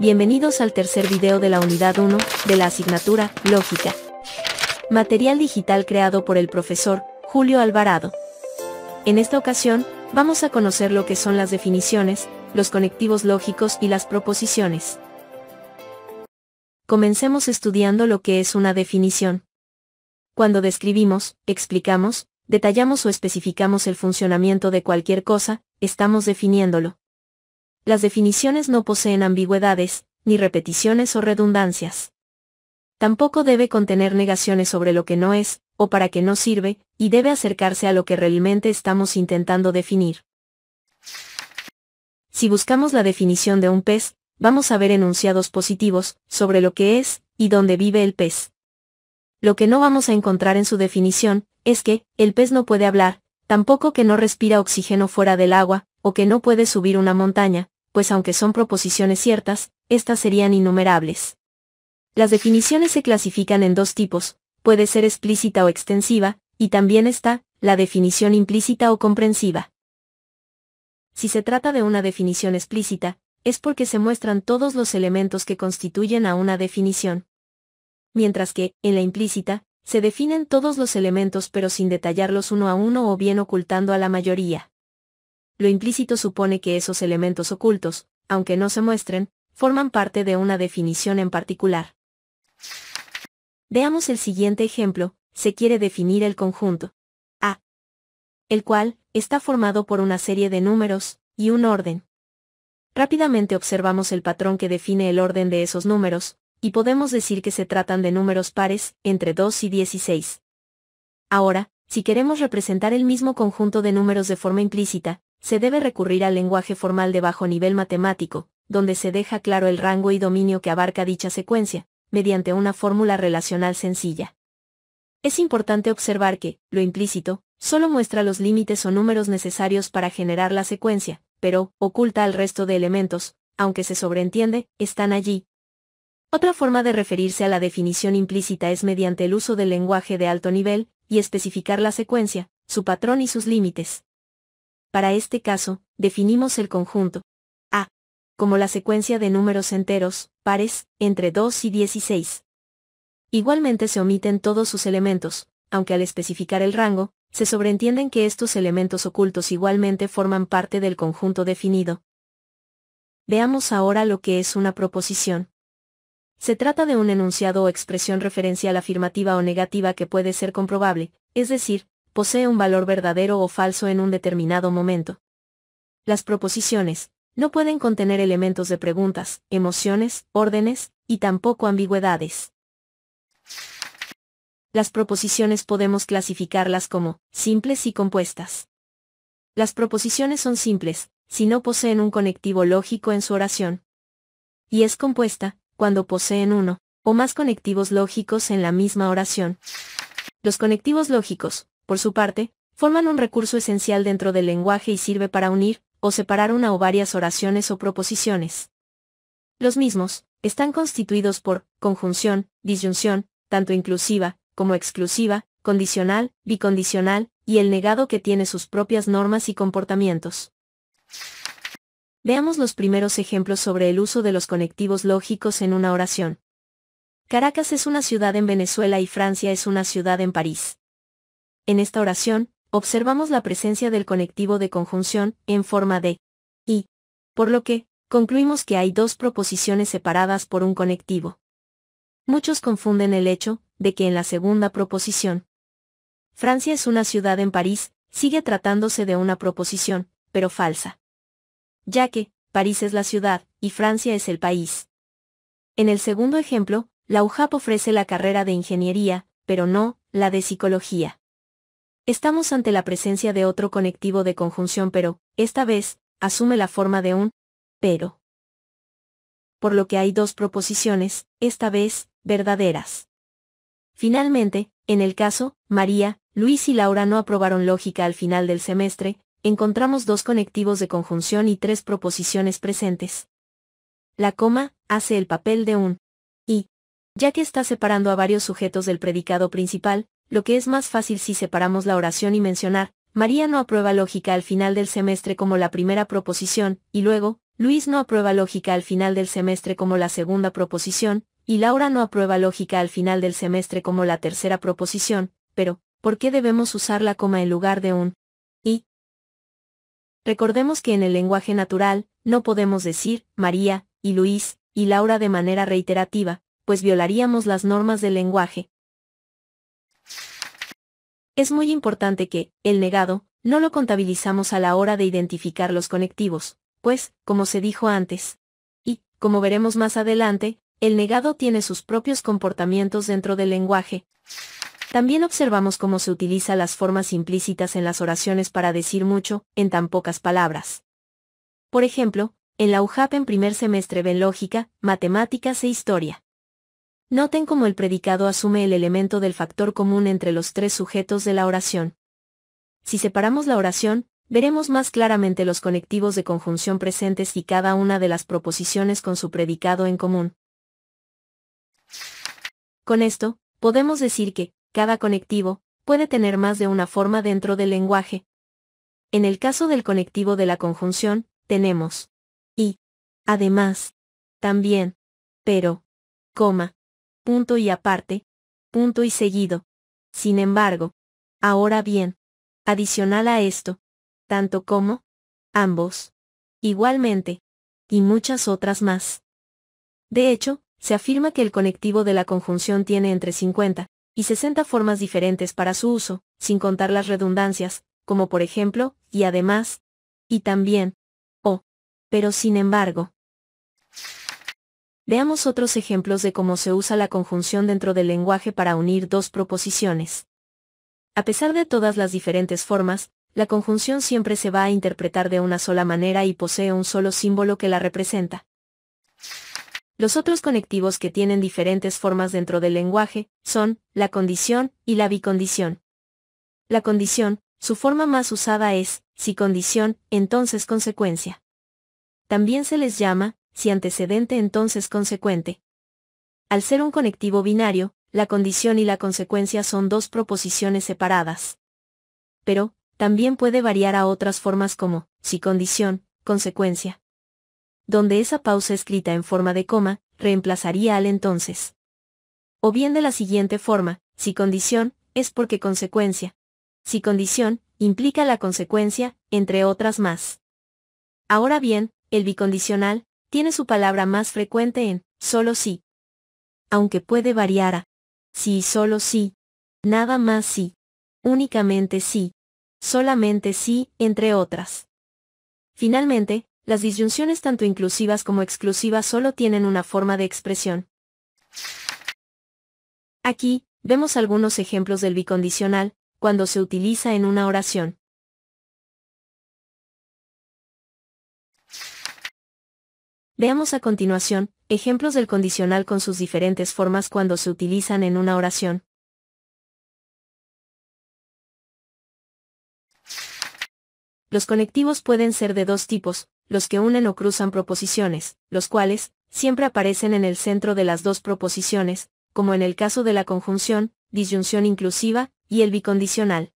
Bienvenidos al tercer video de la unidad 1 de la asignatura Lógica. Material digital creado por el profesor Julio Alvarado. En esta ocasión, vamos a conocer lo que son las definiciones, los conectivos lógicos y las proposiciones. Comencemos estudiando lo que es una definición. Cuando describimos, explicamos, detallamos o especificamos el funcionamiento de cualquier cosa, estamos definiéndolo. Las definiciones no poseen ambigüedades, ni repeticiones o redundancias. Tampoco debe contener negaciones sobre lo que no es, o para qué no sirve, y debe acercarse a lo que realmente estamos intentando definir. Si buscamos la definición de un pez, vamos a ver enunciados positivos, sobre lo que es, y dónde vive el pez. Lo que no vamos a encontrar en su definición, es que, el pez no puede hablar, tampoco que no respira oxígeno fuera del agua, o que no puede subir una montaña, pues aunque son proposiciones ciertas, estas serían innumerables. Las definiciones se clasifican en dos tipos, puede ser explícita o extensiva, y también está, la definición implícita o comprensiva. Si se trata de una definición explícita, es porque se muestran todos los elementos que constituyen a una definición. Mientras que, en la implícita, se definen todos los elementos pero sin detallarlos uno a uno o bien ocultando a la mayoría lo implícito supone que esos elementos ocultos, aunque no se muestren, forman parte de una definición en particular. Veamos el siguiente ejemplo, se quiere definir el conjunto A, el cual está formado por una serie de números y un orden. Rápidamente observamos el patrón que define el orden de esos números, y podemos decir que se tratan de números pares, entre 2 y 16. Ahora, si queremos representar el mismo conjunto de números de forma implícita, se debe recurrir al lenguaje formal de bajo nivel matemático, donde se deja claro el rango y dominio que abarca dicha secuencia, mediante una fórmula relacional sencilla. Es importante observar que, lo implícito, solo muestra los límites o números necesarios para generar la secuencia, pero, oculta al resto de elementos, aunque se sobreentiende, están allí. Otra forma de referirse a la definición implícita es mediante el uso del lenguaje de alto nivel, y especificar la secuencia, su patrón y sus límites. Para este caso, definimos el conjunto A como la secuencia de números enteros, pares, entre 2 y 16. Igualmente se omiten todos sus elementos, aunque al especificar el rango, se sobreentienden que estos elementos ocultos igualmente forman parte del conjunto definido. Veamos ahora lo que es una proposición. Se trata de un enunciado o expresión referencial afirmativa o negativa que puede ser comprobable, es decir, posee un valor verdadero o falso en un determinado momento. Las proposiciones, no pueden contener elementos de preguntas, emociones, órdenes, y tampoco ambigüedades. Las proposiciones podemos clasificarlas como simples y compuestas. Las proposiciones son simples, si no poseen un conectivo lógico en su oración. Y es compuesta, cuando poseen uno, o más conectivos lógicos en la misma oración. Los conectivos lógicos, por su parte, forman un recurso esencial dentro del lenguaje y sirve para unir, o separar una o varias oraciones o proposiciones. Los mismos, están constituidos por conjunción, disyunción, tanto inclusiva, como exclusiva, condicional, bicondicional, y el negado que tiene sus propias normas y comportamientos. Veamos los primeros ejemplos sobre el uso de los conectivos lógicos en una oración. Caracas es una ciudad en Venezuela y Francia es una ciudad en París. En esta oración, observamos la presencia del conectivo de conjunción, en forma de y, por lo que, concluimos que hay dos proposiciones separadas por un conectivo. Muchos confunden el hecho, de que en la segunda proposición, Francia es una ciudad en París, sigue tratándose de una proposición, pero falsa. Ya que, París es la ciudad, y Francia es el país. En el segundo ejemplo, la UJAP ofrece la carrera de ingeniería, pero no, la de psicología. Estamos ante la presencia de otro conectivo de conjunción pero, esta vez, asume la forma de un pero. Por lo que hay dos proposiciones, esta vez, verdaderas. Finalmente, en el caso, María, Luis y Laura no aprobaron lógica al final del semestre, encontramos dos conectivos de conjunción y tres proposiciones presentes. La coma, hace el papel de un y, ya que está separando a varios sujetos del predicado principal, lo que es más fácil si separamos la oración y mencionar, María no aprueba lógica al final del semestre como la primera proposición, y luego, Luis no aprueba lógica al final del semestre como la segunda proposición, y Laura no aprueba lógica al final del semestre como la tercera proposición, pero, ¿por qué debemos usar la coma en lugar de un y? Recordemos que en el lenguaje natural, no podemos decir María y Luis y Laura de manera reiterativa, pues violaríamos las normas del lenguaje. Es muy importante que, el negado, no lo contabilizamos a la hora de identificar los conectivos, pues, como se dijo antes, y, como veremos más adelante, el negado tiene sus propios comportamientos dentro del lenguaje. También observamos cómo se utiliza las formas implícitas en las oraciones para decir mucho, en tan pocas palabras. Por ejemplo, en la UJAP en primer semestre ven lógica, matemáticas e historia. Noten cómo el predicado asume el elemento del factor común entre los tres sujetos de la oración. Si separamos la oración, veremos más claramente los conectivos de conjunción presentes y cada una de las proposiciones con su predicado en común. Con esto, podemos decir que, cada conectivo, puede tener más de una forma dentro del lenguaje. En el caso del conectivo de la conjunción, tenemos y, además, también, pero, coma, punto y aparte, punto y seguido. Sin embargo, ahora bien, adicional a esto, tanto como, ambos, igualmente, y muchas otras más. De hecho, se afirma que el conectivo de la conjunción tiene entre 50 y 60 formas diferentes para su uso, sin contar las redundancias, como por ejemplo, y además, y también, o, pero sin embargo. Veamos otros ejemplos de cómo se usa la conjunción dentro del lenguaje para unir dos proposiciones. A pesar de todas las diferentes formas, la conjunción siempre se va a interpretar de una sola manera y posee un solo símbolo que la representa. Los otros conectivos que tienen diferentes formas dentro del lenguaje son la condición y la bicondición. La condición, su forma más usada es, si condición, entonces consecuencia. También se les llama, si antecedente entonces consecuente. Al ser un conectivo binario, la condición y la consecuencia son dos proposiciones separadas. Pero, también puede variar a otras formas como, si condición, consecuencia donde esa pausa escrita en forma de coma, reemplazaría al entonces. O bien de la siguiente forma, si condición, es porque consecuencia. Si condición, implica la consecuencia, entre otras más. Ahora bien, el bicondicional, tiene su palabra más frecuente en, solo sí. Aunque puede variar a, sí solo sí, nada más sí, únicamente sí, solamente sí, entre otras. Finalmente, las disyunciones tanto inclusivas como exclusivas solo tienen una forma de expresión. Aquí, vemos algunos ejemplos del bicondicional, cuando se utiliza en una oración. Veamos a continuación, ejemplos del condicional con sus diferentes formas cuando se utilizan en una oración. Los conectivos pueden ser de dos tipos, los que unen o cruzan proposiciones, los cuales, siempre aparecen en el centro de las dos proposiciones, como en el caso de la conjunción, disyunción inclusiva, y el bicondicional.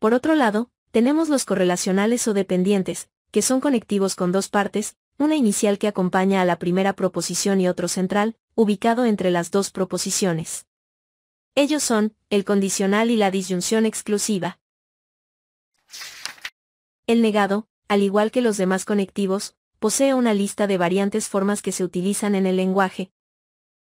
Por otro lado, tenemos los correlacionales o dependientes, que son conectivos con dos partes, una inicial que acompaña a la primera proposición y otro central, ubicado entre las dos proposiciones. Ellos son, el condicional y la disyunción exclusiva. El negado, al igual que los demás conectivos, posee una lista de variantes formas que se utilizan en el lenguaje.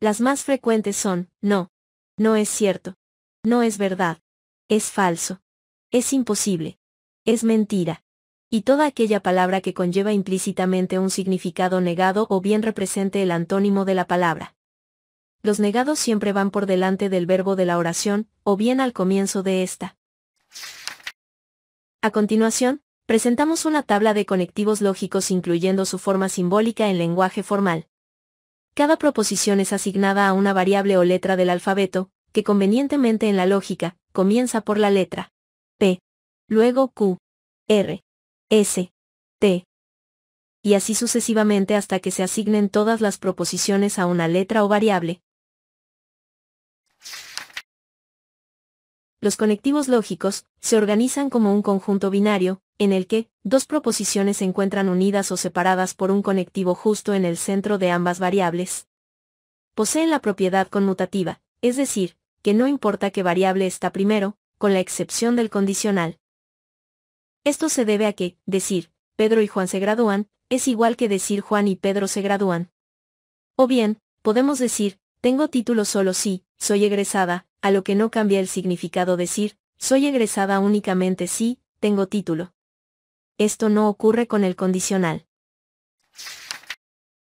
Las más frecuentes son, no, no es cierto, no es verdad, es falso, es imposible, es mentira, y toda aquella palabra que conlleva implícitamente un significado negado o bien represente el antónimo de la palabra. Los negados siempre van por delante del verbo de la oración, o bien al comienzo de esta. A continuación, presentamos una tabla de conectivos lógicos incluyendo su forma simbólica en lenguaje formal. Cada proposición es asignada a una variable o letra del alfabeto, que convenientemente en la lógica, comienza por la letra P, luego Q, R, S, T, y así sucesivamente hasta que se asignen todas las proposiciones a una letra o variable, los conectivos lógicos se organizan como un conjunto binario, en el que dos proposiciones se encuentran unidas o separadas por un conectivo justo en el centro de ambas variables. Poseen la propiedad conmutativa, es decir, que no importa qué variable está primero, con la excepción del condicional. Esto se debe a que, decir, Pedro y Juan se gradúan, es igual que decir Juan y Pedro se gradúan. O bien, podemos decir, tengo título solo si, soy egresada, a lo que no cambia el significado decir, soy egresada únicamente si, tengo título. Esto no ocurre con el condicional.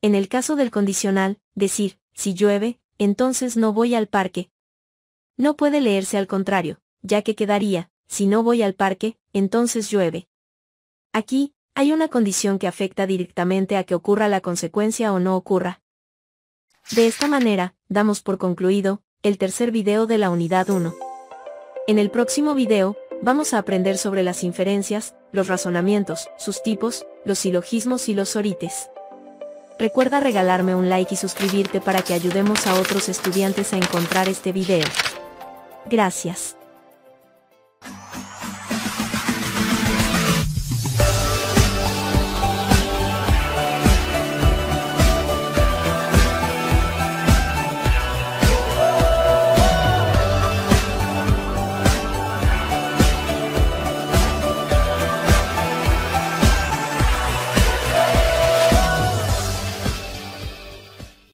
En el caso del condicional, decir, si llueve, entonces no voy al parque. No puede leerse al contrario, ya que quedaría, si no voy al parque, entonces llueve. Aquí, hay una condición que afecta directamente a que ocurra la consecuencia o no ocurra. De esta manera, damos por concluido, el tercer video de la unidad 1. En el próximo video, vamos a aprender sobre las inferencias, los razonamientos, sus tipos, los silogismos y los orites. Recuerda regalarme un like y suscribirte para que ayudemos a otros estudiantes a encontrar este video. Gracias.